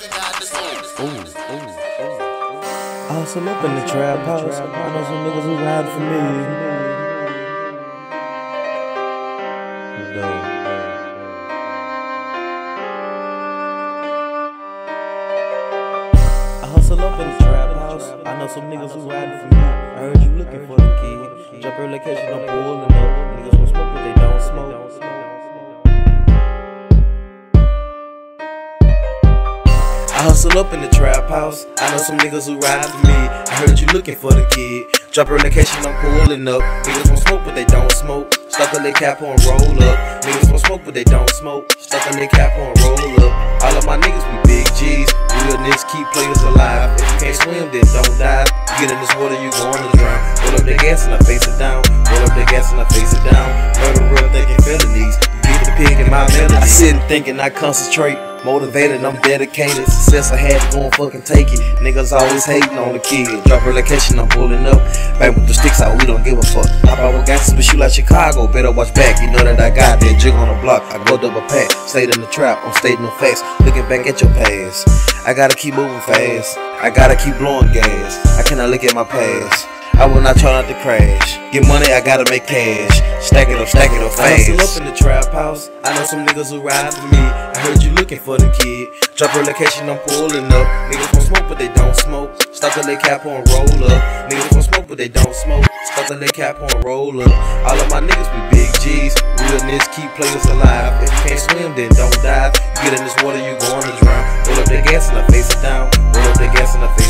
Ooh, ooh, ooh. Hustle up in the trap house. I know some niggas who ride for me. No. I hustle up in the trap house. I know some niggas who riding for me. I heard you looking for the kid. Jump early catching I'm pulling hustle up in the trap house. I know some niggas who ride for me. I heard you looking for the kid. Drop her location, I'm pulling up. Niggas want smoke, but they don't smoke. Stuck a their cap on, roll up. Niggas want smoke, but they don't smoke. Stuck a their cap on, roll up. All of my niggas be big G's. Real niggas keep players alive. If you can't swim, then don't dive. You get in this water, you going to drown. Roll up the gas and I face it down. Roll up the gas and I face it down. Murderer thinking felonies. Get the pig in my melody. I sit and think and I concentrate. Motivated, I'm dedicated. Success I had to go and fucking take it. Niggas always hating on the kid. Drop her location, I'm pulling up. Back with the sticks out, we don't give a fuck. Hop out with gangsters, but shoot like Chicago. Better watch back, you know that I got that jig on the block. I go double pack, stayed in the trap, I'm stating no facts. Looking back at your past. I gotta keep moving fast. I gotta keep blowing gas. I cannot look at my past. I will not try not to crash. Get money, I gotta make cash. Stack it up, stack it up fast. I know up in the trap house. I know some niggas who ride for me. I heard you looking for the kid. Drop your location, I'm pulling up. Niggas won't smoke, but they don't smoke. Stuck on their cap on roll up. Niggas won't smoke, but they don't smoke. Stuck on their cap on roll up. All of my niggas be big G's. Realness keep players alive. If you can't swim, then don't dive. Get in this water, you going to drown. Roll up the gas and I face it down. Roll up the gas and I face it down.